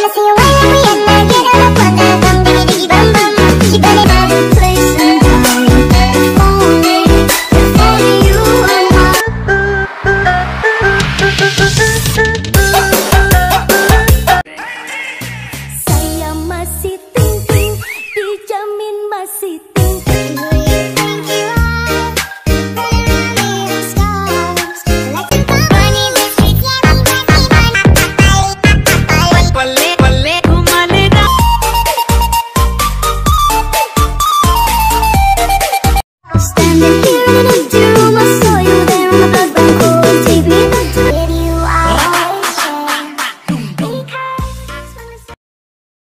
wanna see you. Abang Cool TV